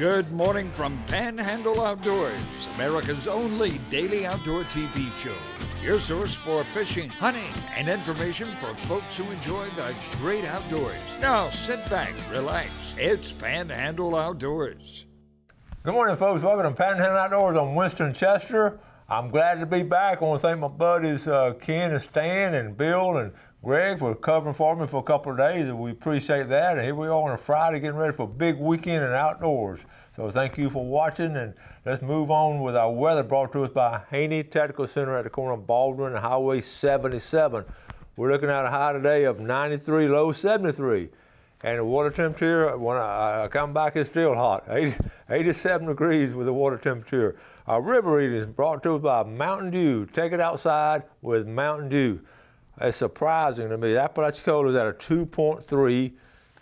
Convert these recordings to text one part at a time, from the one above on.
Good morning from Panhandle Outdoors, America's only daily outdoor TV show. Your source for fishing, hunting, and information for folks who enjoy the great outdoors. Now sit back, relax. It's Panhandle Outdoors. Good morning, folks. Welcome to Panhandle Outdoors. I'm Winston Chester. I'm glad to be back. I want to thank my buddies uh, Ken and Stan and Bill and Greg for covering for me for a couple of days, and we appreciate that. And here we are on a Friday getting ready for a big weekend and outdoors. So thank you for watching, and let's move on with our weather brought to us by Haney Technical Center at the corner of Baldwin and Highway 77. We're looking at a high today of 93, low 73. And the water temperature, when I, I come back, is still hot, 80, 87 degrees with the water temperature. Our river reading is brought to us by Mountain Dew. Take it outside with Mountain Dew. It's surprising to me. The Apalachicola is at a 2.3,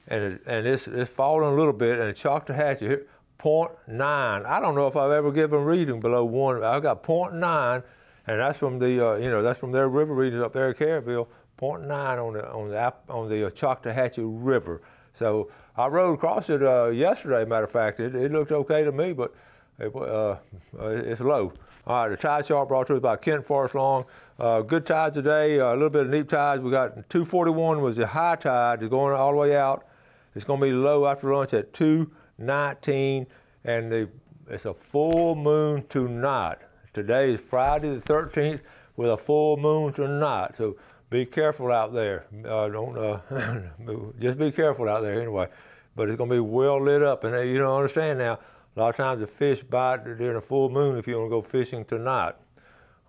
and it, and it's, it's falling a little bit, and the Choctawhatchee 0.9. I don't know if I've ever given reading below one. I've got 0.9, and that's from the uh, you know that's from their river readings up there at Caryville. 0.9 on the on the on the uh, Choctawhatchee River. So I rode across it uh, yesterday. Matter of fact, it, it looked okay to me, but it, uh, it's low. All right, the tide chart brought to us by Kent Forest Lawn. Uh, good tide today, uh, a little bit of neap tides. We got 241 was the high tide, it's going all the way out. It's going to be low after lunch at 219, and the, it's a full moon tonight. Today is Friday the 13th with a full moon tonight. So be careful out there. Uh, don't uh, just be careful out there anyway. But it's going to be well lit up, and uh, you don't understand now. A lot of times the fish bite during a full moon if you want to go fishing tonight.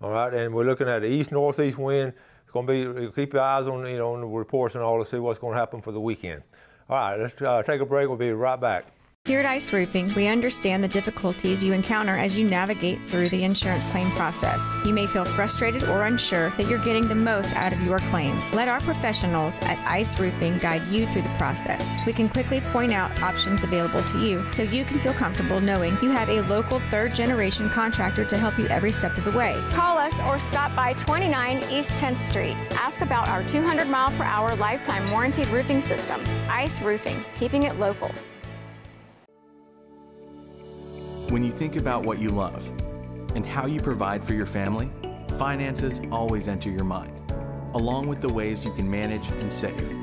All right, and we're looking at the east northeast wind. It's going to be keep your eyes on you know on the reports and all to see what's going to happen for the weekend. All right, let's uh, take a break. We'll be right back. Here at Ice Roofing, we understand the difficulties you encounter as you navigate through the insurance claim process. You may feel frustrated or unsure that you're getting the most out of your claim. Let our professionals at Ice Roofing guide you through the process. We can quickly point out options available to you so you can feel comfortable knowing you have a local third generation contractor to help you every step of the way. Call us or stop by 29 East 10th Street. Ask about our 200 mile per hour lifetime warranted roofing system. Ice Roofing, keeping it local. When you think about what you love and how you provide for your family, finances always enter your mind, along with the ways you can manage and save.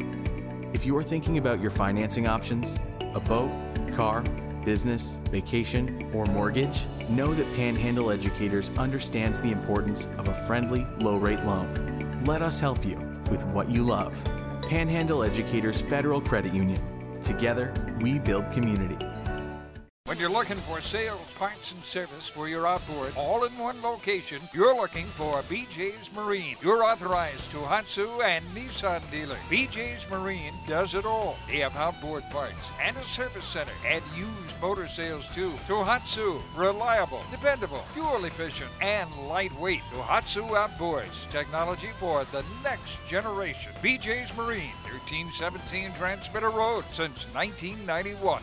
If you are thinking about your financing options, a boat, car, business, vacation, or mortgage, know that Panhandle Educators understands the importance of a friendly, low rate loan. Let us help you with what you love. Panhandle Educators Federal Credit Union. Together, we build community. When you're looking for sales, parts, and service for your outboard, all in one location, you're looking for BJ's Marine, You're authorized to Tohatsu and Nissan dealer. BJ's Marine does it all. They have outboard parts and a service center and used motor sales too. Tohatsu, reliable, dependable, fuel efficient, and lightweight. Tohatsu Outboards, technology for the next generation. BJ's Marine, 1317 Transmitter Road since 1991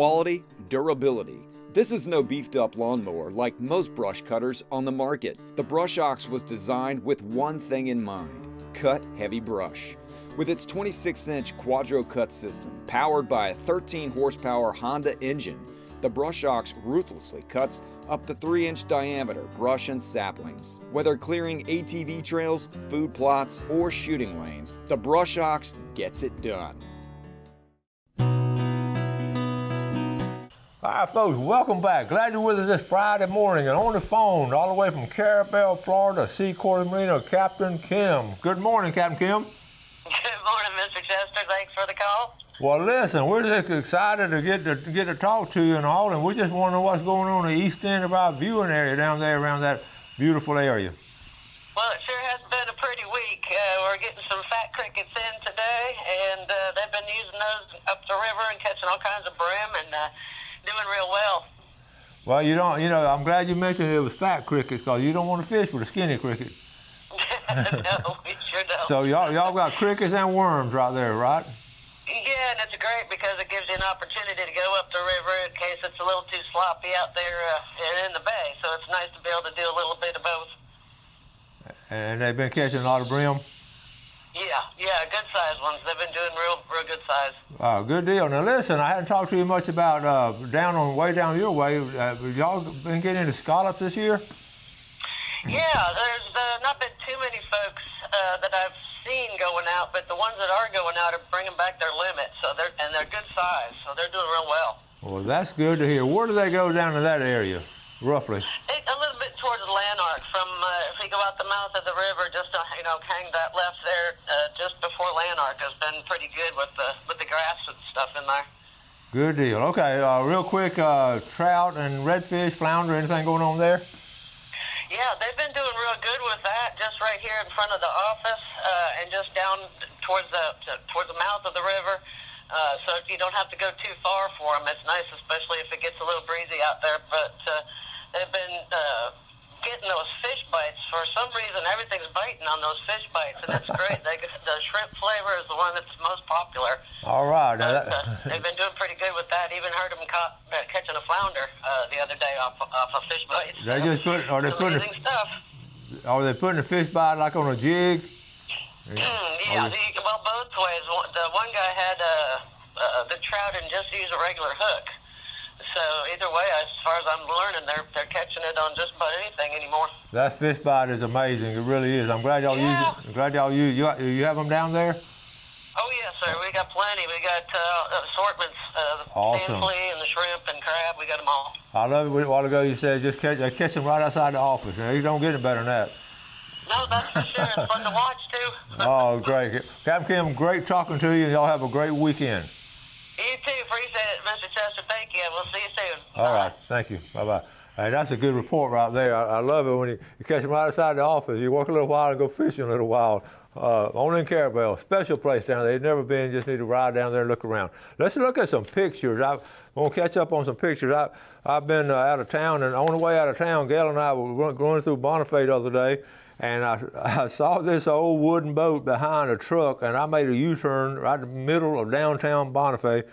quality, durability. This is no beefed up lawnmower like most brush cutters on the market. The Brush Ox was designed with one thing in mind cut heavy brush. With its 26 inch Quadro cut system, powered by a 13 horsepower Honda engine, the Brush Ox ruthlessly cuts up to 3 inch diameter brush and saplings. Whether clearing ATV trails, food plots, or shooting lanes, the Brush Ox gets it done. All right, folks, welcome back. Glad you're with us this Friday morning and on the phone, all the way from Carrabelle, Florida, Sea C-Quarters Marina, Captain Kim. Good morning, Captain Kim. Good morning, Mr. Chester. Thanks for the call. Well, listen, we're just excited to get to, to get to talk to you and all, and we just want to know what's going on in the east end of our viewing area down there around that beautiful area. Well, it sure has been a pretty week. Uh, we're getting some fat crickets in today, and uh, they've been using those up the river and catching all kinds of brim and. Uh, doing real well. Well, you don't, you know, I'm glad you mentioned it was fat crickets because you don't want to fish with a skinny cricket. no, we sure don't. So y'all, y'all got crickets and worms right there, right? Yeah, and it's great because it gives you an opportunity to go up the river in case it's a little too sloppy out there uh, in the bay. So it's nice to be able to do a little bit of both. And they've been catching a lot of brim? Yeah, yeah, good size ones. They've been doing real, real good size. Uh, good deal. Now listen, I hadn't talked to you much about uh, down on way down your way. Uh, y'all been getting into scallops this year? Yeah, there's uh, not been too many folks uh, that I've seen going out, but the ones that are going out are bringing back their limit. So they're and they're good size, so they're doing real well. Well, that's good to hear. Where do they go down to that area, roughly? It, a little bit towards Lanark. From uh, if we go out the mouth of the river, just to, you know, hang that left there, uh, just before Lanark has been pretty good with the with the grass and stuff in there. Good deal. Okay, uh, real quick, uh, trout and redfish, flounder, anything going on there? Yeah, they've been doing real good with that, just right here in front of the office, uh, and just down towards the towards the mouth of the river. Uh, so you don't have to go too far for them. It's nice, especially if it gets a little breezy out there. But uh, they've been uh, getting those fish bites. For some reason, everything's biting on those fish bites, and it's great. they, the shrimp flavor is the one that's most popular. All right. But, uh, they've been doing pretty good with that. Even heard them caught, uh, catching a flounder uh, the other day off off of fish bites. They just put. Are they putting? Amazing stuff. Are they putting the fish bite like on a jig? yeah, the, well, both ways. The one guy had uh, uh, the trout and just used a regular hook. So either way, as far as I'm learning, they're they're catching it on just about anything anymore. That fish bite is amazing. It really is. I'm glad y'all Yeah. use it. I'm glad y'all use you. You have them down there? Oh yes, sir. We got plenty. We got uh, assortments. Uh, Awesome. Pan flea and the shrimp and crab. We got them all. I love it. A while ago you said just catch, they catch them right outside the office. Now you don't get it better than that. No, that's for sure. It's fun to watch too. Oh, great. Captain Kim, great talking to you, and y'all have a great weekend. You too. Appreciate it, Mr. Chester. Thank you. We'll see you soon. All right. Thank you. Bye bye. Hey, that's a good report right there. I, I love it when you, you catch them right outside the office. You work a little while and go fishing a little while. Uh, only in special place down there. They've never been. Just need to ride down there and look around. Let's look at some pictures. I want to catch up on some pictures. I, I've been uh, out of town, and on the way out of town, Gail and I were going through Bonifay the other day, and I, I saw this old wooden boat behind a truck, and I made a U-turn right in the middle of downtown Bonifay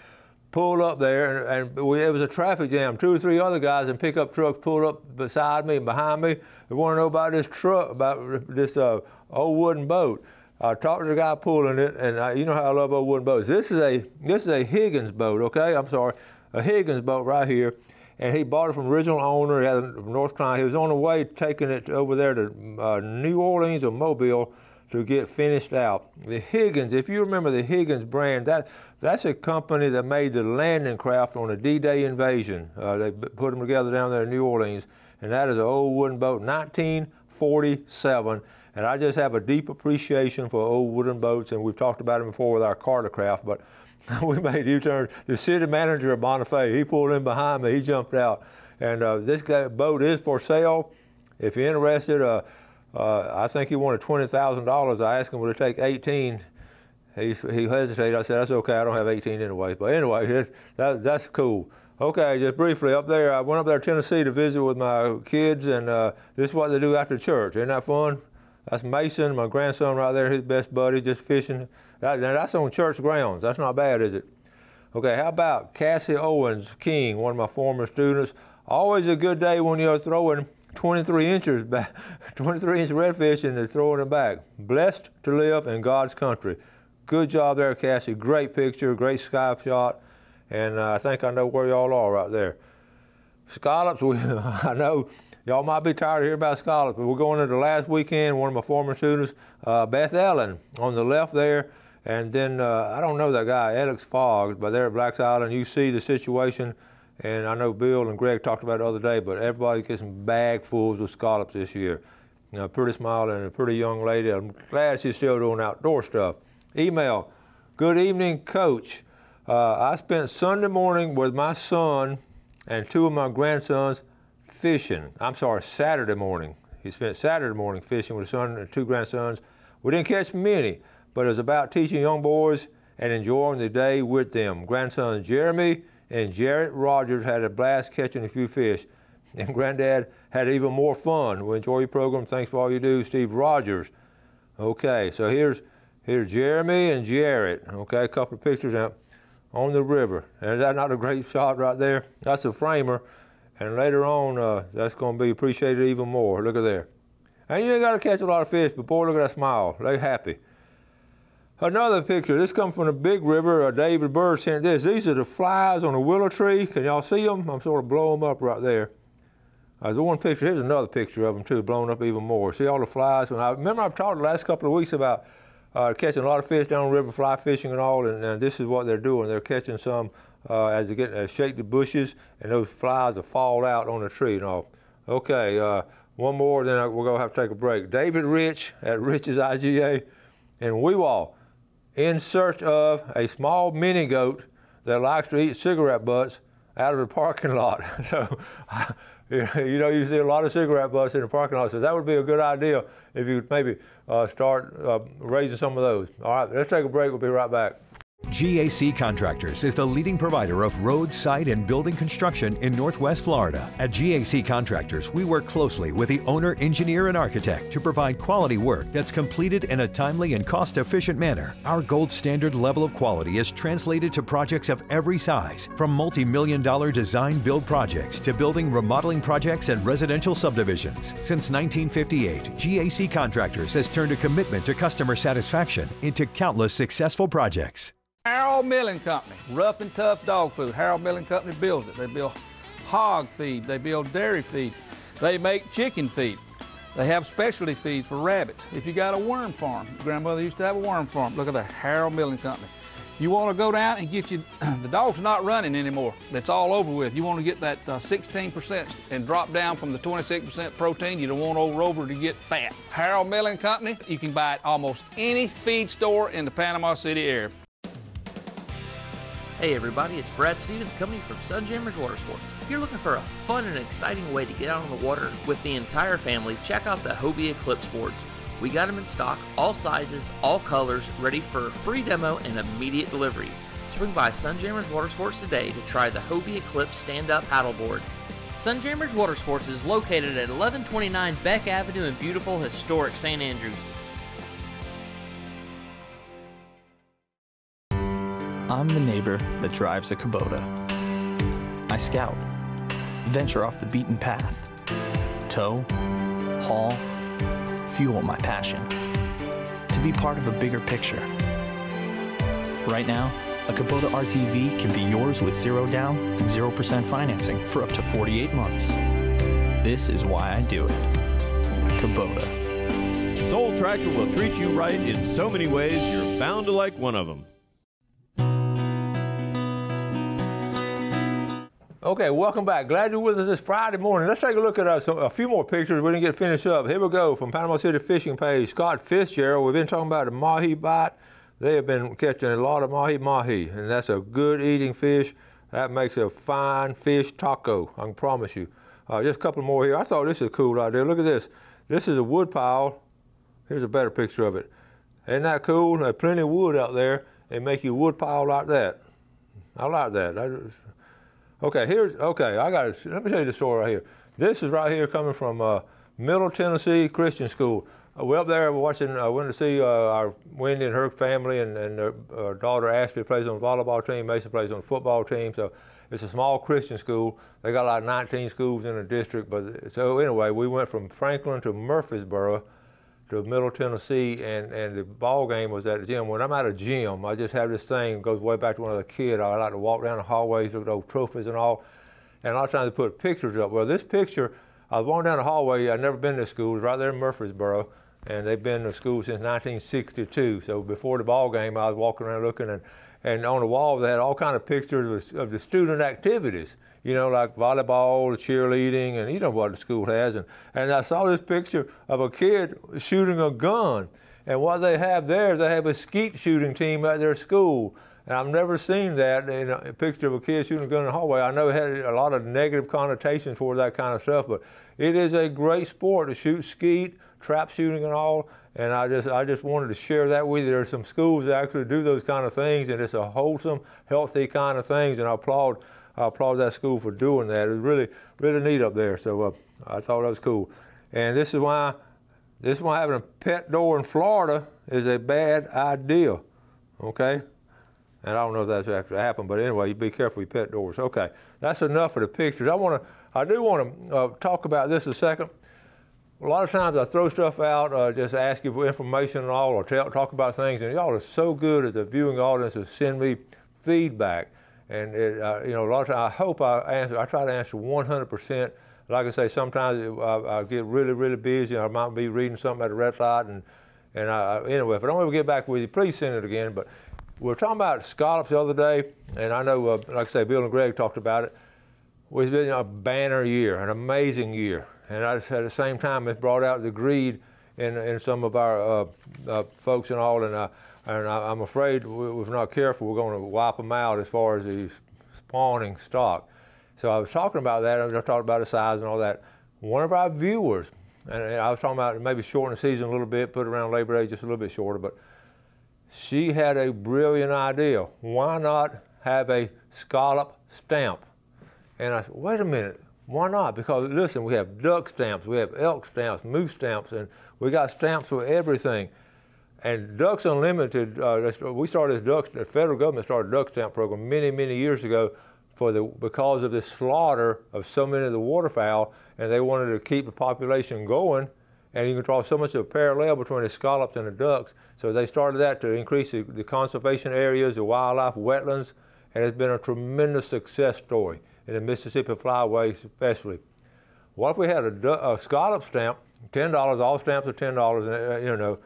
pulled up there, and, and we, it was a traffic jam. Two or three other guys in pickup trucks pulled up beside me and behind me. To know about this truck, about this uh, old wooden boat. I talked to the guy pulling it, and I, you know how I love old wooden boats. This is a this is a Higgins boat, okay? I'm sorry, a Higgins boat right here, and he bought it from original owner. He had from North Carolina. He was on the way taking it over there to uh, New Orleans or Mobile to get finished out. The Higgins, if you remember the Higgins brand, that that's a company that made the landing craft on the D-Day invasion. Uh, they put them together down there in New Orleans, and that is an old wooden boat, 1947. And I just have a deep appreciation for old wooden boats, and we've talked about them before with our Carter craft, but we made U-turn. The city manager of Bonifay, he pulled in behind me, he jumped out, and uh, this guy, boat is for sale. If you're interested, uh, uh, I think he wanted twenty thousand dollars. I asked him would it take eighteen. He he hesitated. I said that's okay. I don't have eighteen anyway. But anyway, that that's cool. Okay, just briefly up there. I went up there to Tennessee to visit with my kids, and uh, this is what they do after church. Isn't that fun? That's Mason, my grandson right there, his best buddy, just fishing. That, now that's on church grounds. That's not bad, is it? Okay, how about Cassie Owens King, one of my former students? Always a good day when you're throwing 23 inches back, 23 inch redfish and they're throwing them back. Blessed to live in God's country. Good job there, Cassie. Great picture, great sky shot, and uh, I think I know where y'all are right there. Scallops, we, I know y'all might be tired of hearing about scallops, but we're going into the last weekend. One of my former students, uh, Beth Ellen, on the left there. And then uh, I don't know that guy, Alex Fogg, but there at Blacks Island, you see the situation. And I know Bill and Greg talked about it the other day, but everybody getting bagfuls of scallops this year. You pretty smiling and a pretty young lady. I'm glad she's still doing outdoor stuff. Email, good evening, coach. Uh, I spent Sunday morning with my son and two of my grandsons fishing. I'm sorry, Saturday morning. He spent Saturday morning fishing with his son and two grandsons. We didn't catch many, but it was about teaching young boys and enjoying the day with them. Grandsons Jeremy and Jarrett Rogers had a blast catching a few fish. And Granddad had even more fun. We enjoy your program. Thanks for all you do, Steve Rogers. Okay, so here's here's Jeremy and Jarrett. Okay, a couple of pictures out on the river. And is that not a great shot right there? That's a framer. And later on, uh, that's going to be appreciated even more. Look at there. And you ain't got to catch a lot of fish, but boy, look at that smile. They happy. Another picture. This comes from the big river. Uh, David Bird sent this. These are the flies on the willow tree. Can y'all see them? I'm sort of blowing them up right there. Uh, the one picture. Here's another picture of them too, blown up even more. See all the flies. When I remember, I've talked the last couple of weeks about uh, catching a lot of fish down river, fly fishing and all, and, and this is what they're doing. They're catching some uh, as they get uh, shake the bushes, and those flies will fall out on the tree and all. Okay, uh, one more, then we're gonna have to take a break. David Rich at Rich's IGA in Wewa in search of a small mini goat that likes to eat cigarette butts out of the parking lot. so, you know, you see a lot of cigarette butts in the parking lot. So that would be a good idea if you maybe uh, start uh, raising some of those. All right, let's take a break. We'll be right back. GAC Contractors is the leading provider of road, site, and building construction in Northwest Florida. At GAC Contractors, we work closely with the owner, engineer, and architect to provide quality work that's completed in a timely and cost efficient manner. Our gold standard level of quality is translated to projects of every size, from multi million dollar design build projects to building remodeling projects and residential subdivisions. Since 1958, GAC Contractors has turned a commitment to customer satisfaction into countless successful projects. Harold Milling Company, rough and tough dog food. Harold Milling Company builds it. They build hog feed, they build dairy feed, they make chicken feed. They have specialty feeds for rabbits. If you got a worm farm, grandmother used to have a worm farm. Look at the Harold Milling Company. You want to go down and get you, the dog's not running anymore. That's all over with. You want to get that uh, 16% and drop down from the 26% protein. You don't want old Rover to get fat. Harold Milling Company, you can buy at almost any feed store in the Panama City area. Hey everybody, it's Brad Stevens coming from Sunjammers Water Sports. If you're looking for a fun and exciting way to get out on the water with the entire family, check out the Hobie Eclipse boards. We got them in stock, all sizes, all colors, ready for free demo and immediate delivery. Swing by Sunjammers Water Sports today to try the Hobie Eclipse stand-up paddleboard. Sunjammers Water Sports is located at 1129 Beck Avenue in beautiful historic St. Andrews. I'm the neighbor that drives a Kubota. I scout, venture off the beaten path, tow, haul, fuel my passion. To be part of a bigger picture. Right now, a Kubota RTV can be yours with zero down and 0% financing for up to 48 months. This is why I do it. Kubota. Sowell Tractor will treat you right in so many ways, you're bound to like one of them. Okay, welcome back. Glad you're with us this Friday morning. Let's take a look at uh, some, a few more pictures. We didn't get finished up. Here we go from Panama City Fishing Page. Scott Fitzgerald. We've been talking about the mahi bite. They have been catching a lot of mahi mahi, and that's a good eating fish. That makes a fine fish taco. I can promise you. Uh, just a couple more here. I thought this is a cool idea. Look at this. This is a wood pile. Here's a better picture of it. Isn't that cool? There's plenty of wood out there. They make you wood pile like that. I like that. I, Okay, here's okay. I got to let me tell you the story right here. This is right here coming from uh, Middle Tennessee Christian School. Uh, we're up there watching. I uh, went to see uh, our Wendy and her family, and, and their uh, daughter Ashley plays on the volleyball team. Mason plays on the football team. So it's a small Christian school. They got like 19 schools in the district. But so anyway, we went from Franklin to Murfreesboro to Middle Tennessee, and, and the ball game was at the gym. When I'm at a gym, I just have this thing goes way back to when I was a kid. I like to walk down the hallways, look at old trophies and all, and I was trying to put pictures up. Well, this picture, I was walking down the hallway. I'd never been to school. It was right there in Murfreesboro, and they've been to school since 1962. So before the ball game, I was walking around looking, and, and on the wall they had all kind of pictures of, of the student activities you know, like volleyball, cheerleading, and you know what the school has. And, and I saw this picture of a kid shooting a gun. And what they have there, they have a skeet shooting team at their school. And I've never seen that in a picture of a kid shooting a gun in the hallway. I know it had a lot of negative connotations toward that kind of stuff, but it is a great sport to shoot skeet, trap shooting, and all. And I just, I just wanted to share that with you. There are some schools that actually do those kind of things, and it's a wholesome, healthy kind of things. And I applaud I applaud that school for doing that. It was really, really neat up there. So uh, I thought that was cool. And this is why, this is why having a pet door in Florida is a bad idea. Okay? And I don't know if that's actually happened, but anyway, you be careful with pet doors. Okay, that's enough of the pictures. I want to, I do want to uh, talk about this a second. a lot of times I throw stuff out, uh, just ask you for information and all, or tell, talk about things, and y'all are so good as a viewing audience to send me feedback. And it, uh, you know, a lot of times I hope I answer. I try to answer 100%. Like I say, sometimes it, I, I, get really, really busy. I might be reading something at a red light, and and I, anyway, if I don't ever get back with you, please send it again. But we were talking about scallops the other day, and I know, uh, like I say, Bill and Greg talked about it. It's been a banner year, an amazing year, and I, at the same time, it's brought out the greed in, in some of our uh, uh, folks and all, and, uh, and I, am afraid if we're not careful, we're going to wipe them out as far as the spawning stock. So I was talking about that, I was talking about the size and all that. One of our viewers, and I was talking about maybe shorten the season a little bit, put around Labor Day just a little bit shorter, but she had a brilliant idea. Why not have a scallop stamp? And I said, wait a minute, why not? Because listen, we have duck stamps, we have elk stamps, moose stamps, and we got stamps for everything. And Ducks Unlimited, uh, we started this Ducks, the federal government started a duck stamp program many, many years ago for the, because of the slaughter of so many of the waterfowl, and they wanted to keep the population going. And you can draw so much of a parallel between the scallops and the ducks. So they started that to increase the, the conservation areas, the wildlife, wetlands, and it's been a tremendous success story in the Mississippi Flyway especially. What if we had a, a scallop stamp, $10, all stamps are $10, and, uh, you know,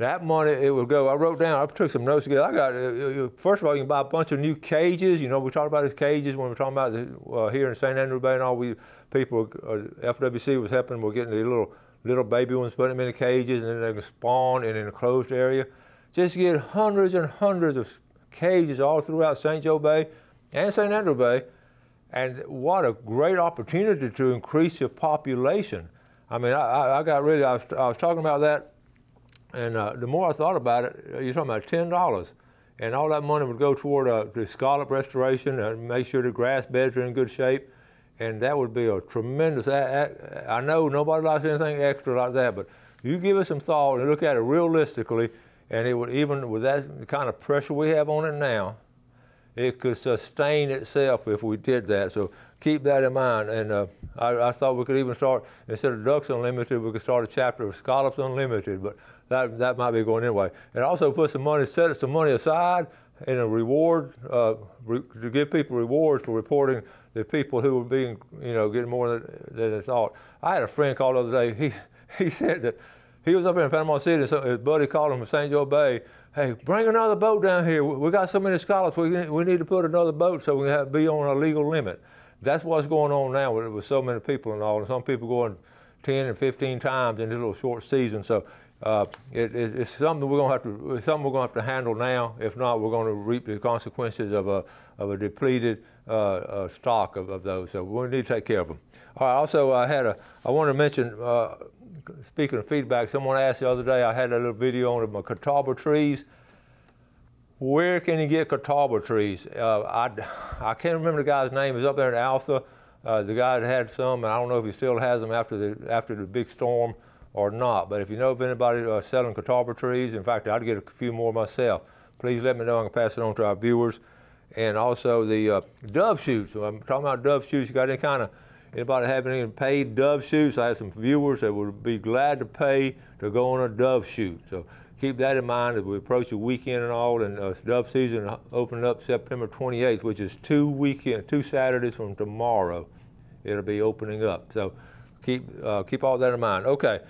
that money, it would go, I wrote down, I took some notes together. I got, uh, uh, first of all, you can buy a bunch of new cages. You know, we talked about these cages when we were talking about the, uh, here in St. Andrew Bay and all, we, people, uh, FWC was helping, we're getting the little, little baby ones, putting them in the cages, and then they can spawn in an enclosed area. Just get hundreds and hundreds of cages all throughout St. Joe Bay and St. Andrew Bay and what a great opportunity to increase your population. I mean, I, I got really, I was, I was talking about that, and uh, the more I thought about it, uh, you're talking about $10. And all that money would go toward uh, the scallop restoration and make sure the grass beds are in good shape. And that would be a tremendous, I, I know nobody likes anything extra like that, but you give it some thought and look at it realistically, and it would even, with that kind of pressure we have on it now, it could sustain itself if we did that. So keep that in mind. And uh, I, I, thought we could even start, instead of Ducks Unlimited, we could start a chapter of Scallops Unlimited, but that, that might be going anyway. And also put some money, set some money aside in a reward, uh, re to give people rewards for reporting the people who were being, you know, getting more than, than they thought. I had a friend call the other day, he, he said that he was up in Panama City, and so his buddy called him from St. Joe Bay, hey, bring another boat down here. We got so many scallops, we, we need to put another boat so we can have, be on a legal limit. That's what's going on now with, with so many people and all, and some people going 10 and 15 times in this little short season. So uh, it, it's something we're going to have to something we're going to have to handle now. If not, we're going to reap the consequences of a of a depleted uh, uh, stock of, of, those. So we need to take care of them. All right. Also, I had a I wanted to mention uh, speaking of feedback, someone asked the other day, I had a little video on my catawba trees. Where can you get catawba trees? Uh, I, I can't remember the guy's name. He's up there in Alpha. Uh, the guy that had some, and I don't know if he still has them after the, after the big storm or not. But if you know of anybody uh, selling catawba trees, in fact, I'd get a few more myself. Please let me know. I can pass it on to our viewers. And also the uh, dove shoots. I'm talking about dove shoots. You got any kind of Anybody having any paid dove shoots? I have some viewers that would be glad to pay to go on a dove shoot. So keep that in mind as we approach the weekend and all. And uh, dove season opening up September 28th, which is two weekend, two Saturdays from tomorrow. It'll be opening up. So keep uh, keep all that in mind. Okay,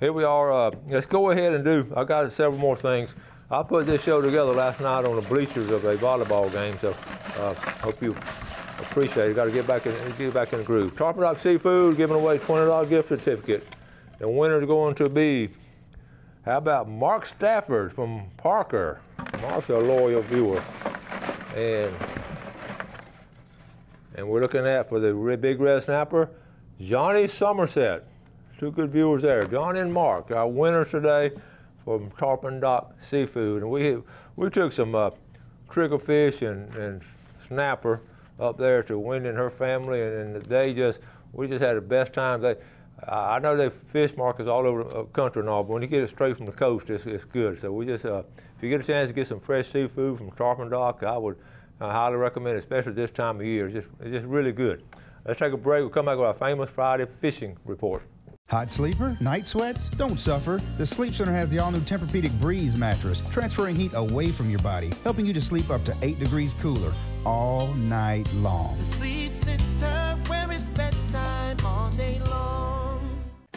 here we are. Uh, let's go ahead and do. I got several more things. I put this show together last night on the bleachers of a volleyball game. So uh, hope you Appreciate it. Got to get back in, get back in the groove. Tarpon Dock Seafood giving away $20 gift certificate. The winner's going to be, how about Mark Stafford from Parker? Mark's a loyal viewer. And, and we're looking at for the big red snapper, Johnny Somerset. Two good viewers there. John and Mark, our winners today from Tarpon Dock Seafood. And we, we took some uh, triggerfish and, and snapper up there to Wendy and her family, and, and they just we just had the best time. They, I know they fish markets all over the country and all, but when you get it straight from the coast, it's, it's good. So we just, uh, if you get a chance to get some fresh seafood from Tarpon Dock, I would uh, highly recommend it, especially this time of year. It's just, it's just really good. Let's take a break. We'll come back with our famous Friday fishing report. Hot sleeper? Night sweats? Don't suffer. The Sleep Center has the all new Tempur-Pedic Breeze mattress, transferring heat away from your body, helping you to sleep up to 8 degrees cooler all night long.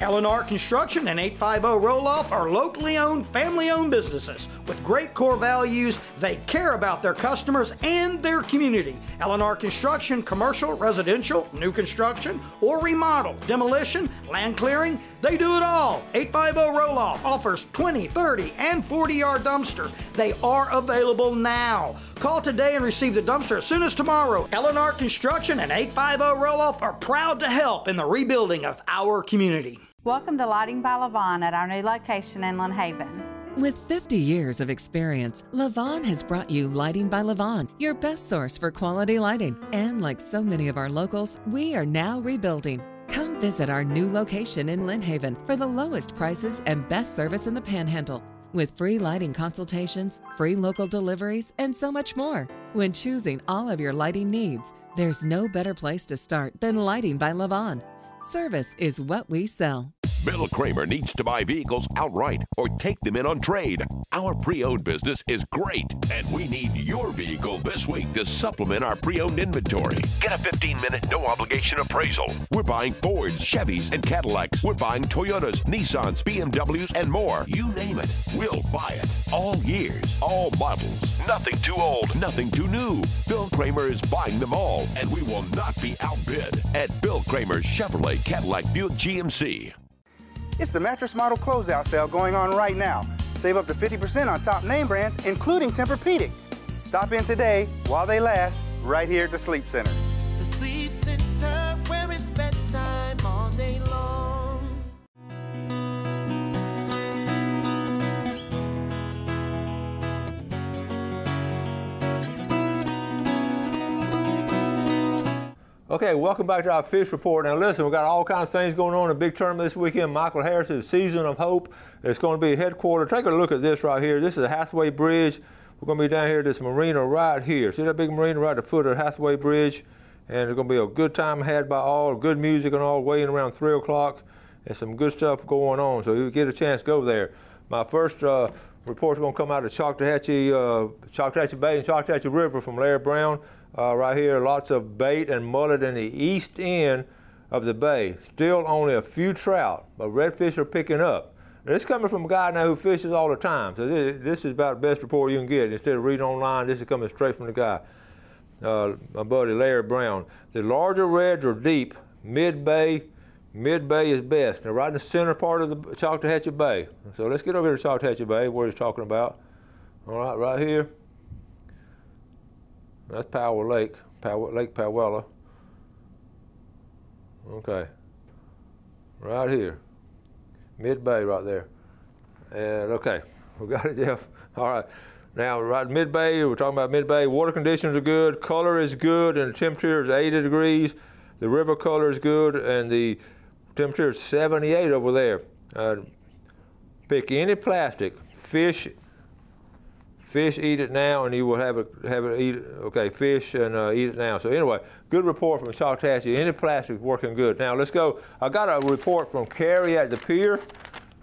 Eleanor Construction and 850 Roll-Off are locally owned, family-owned businesses. With great core values, they care about their customers and their community. Eleanor Construction, commercial, residential, new construction, or remodel, demolition, land clearing, they do it all. 850 Roll-Off offers 20, 30, and 40-yard dumpsters. They are available now. Call today and receive the dumpster as soon as tomorrow. Eleanor Construction and 850 Roll-Off are proud to help in the rebuilding of our community. Welcome to Lighting by Levon at our new location in Lynn Haven. With 50 years of experience, Levon has brought you Lighting by Levon, your best source for quality lighting. And like so many of our locals, we are now rebuilding. Come visit our new location in Lynn Haven for the lowest prices and best service in the Panhandle. With free lighting consultations, free local deliveries, and so much more. When choosing all of your lighting needs, there's no better place to start than Lighting by Levon. Service is what we sell. Bill Cramer needs to buy vehicles outright or take them in on trade. Our pre owned business is great, and we need your vehicle this week to supplement our pre owned inventory. Get a 15 minute no obligation appraisal. We're buying Fords, Chevys, and Cadillacs. We're buying Toyotas, Nissans, BMWs, and more. You name it, we'll buy it. All years, all models. Nothing too old, nothing too new. Bill Cramer is buying them all, and we will not be outbid at Bill Cramer's Chevrolet Cadillac Buick GMC. It's the mattress model closeout sale going on right now. Save up to 50% on top name brands, including Tempur-Pedic. Stop in today while they last, right here at the Sleep Center. Okay, welcome back to our fish report. Now listen, we've got all kinds of things going on in the big tournament this weekend. Michael Harris's Season of Hope. It's going to be headquartered. Take a look at this right here. This is a Hathaway Bridge. We're going to be down here at this marina right here. See that big marina right at the foot of the Hathaway Bridge? And it's going to be a good time had by all, good music and all, weighing around 3 o'clock. And some good stuff going on. So you get a chance, go there. My first uh, report's going to come out of Choctawhatchee, uh, Choctawhatchee Bay and Choctawhatchee River from Larry Brown. Uh, right here, lots of bait and mullet in the east end of the bay. Still only a few trout, but redfish are picking up. Now, this is coming from a guy now who fishes all the time. So this, this, is about the best report you can get. Instead of reading online, this is coming straight from the guy, uh, my buddy Larry Brown. The larger reds are deep, mid-bay. Mid-bay is best. Now right in the center part of the Choctawhatchee Bay. So let's get over here to Choctawhatchee Bay, where he's talking about. All right, right here. That's Powell Lake, Powell, Lake Powella. Okay. Right here. Mid Bay right there. And okay, we got it, Jeff. All right. Now, right mid Bay, we're talking about mid Bay. Water conditions are good, color is good, and the temperature is 80 degrees. The river color is good, and the temperature is 78 over there. Uh, pick any plastic, fish fish eat it now and you will have it have it eat okay fish and uh, eat it now. So anyway good report from Choctawhatchee any plastic working good. Now let's go. I got a report from Kerry at the pier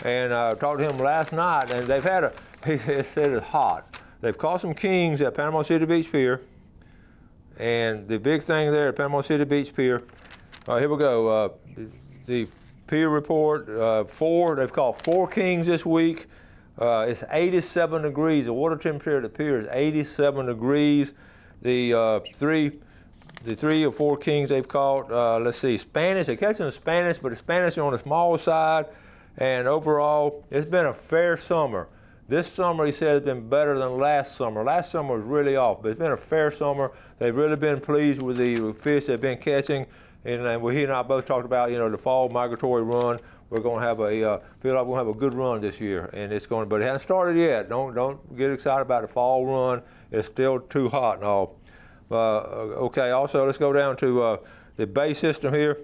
and I uh, talked to him last night and they've had a he said it's hot. They've caught some kings at Panama City Beach Pier and the big thing there at Panama City Beach Pier all right here we go uh, the, the pier report uh, four they've caught four kings this week uh, it's 87 degrees. The water temperature is 87 degrees. The uh, three, the three or four kings they've caught. Uh, let's see, Spanish. They're catching the Spanish, but the Spanish are on the small side. And overall, it's been a fair summer. This summer, he said, has been better than last summer. Last summer was really off, but it's been a fair summer. They've really been pleased with the fish they've been catching. And, and he and I both talked about, you know, the fall migratory run we're going to have a uh, feel like we're going to have a good run this year, and it's going. But it hasn't started yet. Don't don't get excited about the fall run. It's still too hot and all. Uh, okay. Also, let's go down to uh, the bay system here.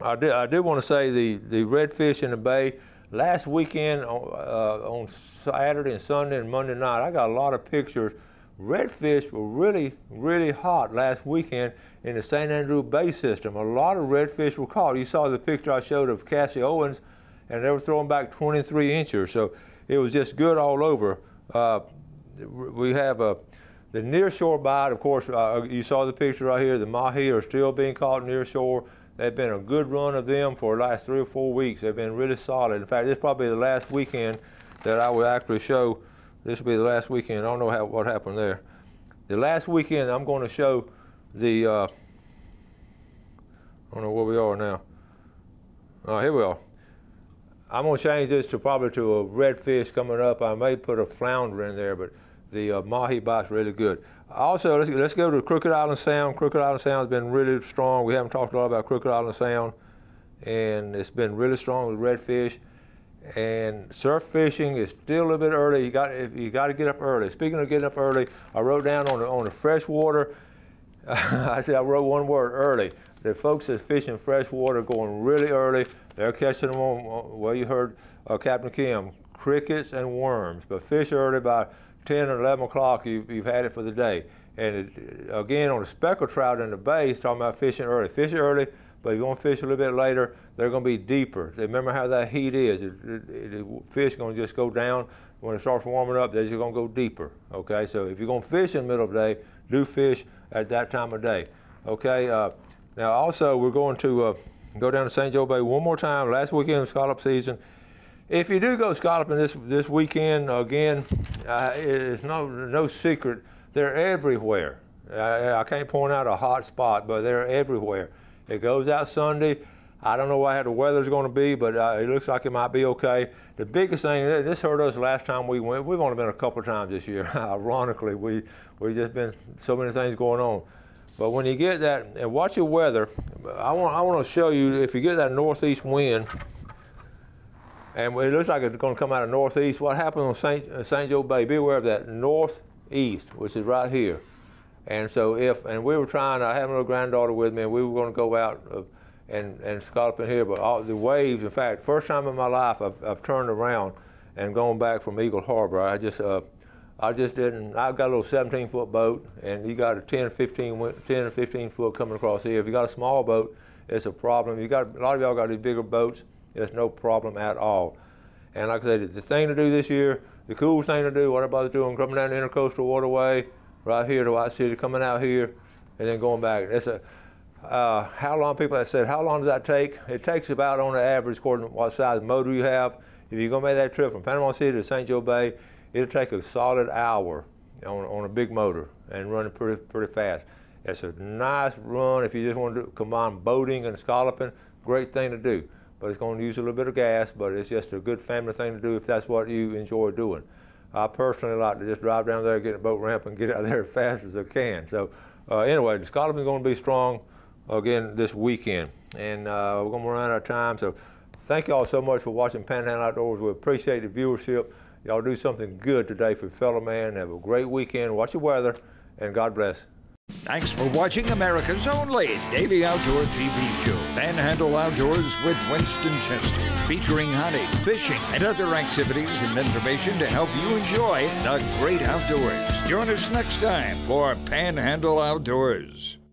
I did I did want to say the the redfish in the bay last weekend on, uh, on Saturday and Sunday and Monday night. I got a lot of pictures redfish were really, really hot last weekend in the St. Andrew Bay system. A lot of redfish were caught. You saw the picture I showed of Cassie Owens, and they were throwing back 23 inches. So it was just good all over. Uh, we have a the near shore bite, of course, uh, you saw the picture right here. The mahi are still being caught near shore. They've been a good run of them for the last three or four weeks. They've been really solid. In fact, this is probably the last weekend that I will actually show. This will be the last weekend. I don't know how, what happened there. The last weekend, I'm going to show the. Uh, I don't know where we are now. Oh, here we are. I'm to change this to probably to a redfish coming up. I may put a flounder in there, but the uh, mahi bite's really good. Also, let's, let's go to Crooked Island Sound. Crooked Island Sound has been really strong. We haven't talked a lot about Crooked Island Sound, and it's been really strong with redfish. And surf fishing is still a little bit early. You got if you got to get up early. Speaking of getting up early, I wrote down on the on the freshwater. I said I wrote one word early. The folks that fish in freshwater going really early. They're catching them on. Well, you heard uh, Captain Kim, crickets and worms. But fish early by 10 or 11 o'clock, you, have had it for the day. And it, again, on the speckled trout in the bay, he's talking about fishing early. Fish early, but if you want to fish a little bit later, they're going to be deeper. Remember how that heat is. The fish going to just go down. When it starts warming up, they're just going to go deeper. Okay, so if you're going to fish in the middle of the day, do fish at that time of day. Okay, uh, now also we're going to uh, go down to St. Joe Bay one more time. Last weekend of scallop season. If you do go scalloping this this weekend, again, uh, it's no no secret they're everywhere. I, I, can't point out a hot spot, but they're everywhere. It goes out Sunday. I don't know how the weather's going to be, but uh, it looks like it might be okay. The biggest thing, this hurt us last time we went. We've only been a couple of times this year. Ironically, we we've just been so many things going on. But when you get that, and watch your weather, I want I want to show you if you get that northeast wind and it looks like it's going to come out of northeast. What happened on St. Uh, St. Joe Bay? Be aware of that northeast, which is right here. And so if, and we were trying, I had my little granddaughter with me, and we were going to go out uh, and, and scallop in here, but all the waves, in fact, first time in my life I've, I've turned around and gone back from Eagle Harbor. I just, uh, I just didn't, I've got a little 17 foot boat, and you got a 10, 15, 10 or 15 foot coming across here. If you got a small boat, it's a problem. You got, a lot of y'all got these bigger boats it's no problem at all. And like I said, the thing to do this year, the cool thing to do, what everybody's doing, coming down the Intercoastal Waterway, right here to White City, coming out here, and then going back. It's a, uh, how long, people have said, how long does that take? It takes about, on the average, according to what size motor you have, if you're going to make that trip from Panama City to St. Joe Bay, it'll take a solid hour on, on a big motor and running pretty, pretty fast. It's a nice run if you just want to combine boating and scalloping, great thing to do but it's going to use a little bit of gas, but it's just a good family thing to do if that's what you enjoy doing. I personally like to just drive down there, get a boat ramp, and get out there as fast as I can. So uh, anyway, the scalloping is going to be strong again this weekend, and uh, we're going to run out of time. So thank you all so much for watching Panhandle Outdoors. We appreciate the viewership. Y'all do something good today for fellow man. Have a great weekend. Watch the weather, and God bless. Thanks for watching America's only daily outdoor TV show, Panhandle Outdoors with Winston Chester, featuring hunting, fishing, and other activities and information to help you enjoy the great outdoors. Join us next time for Panhandle Outdoors.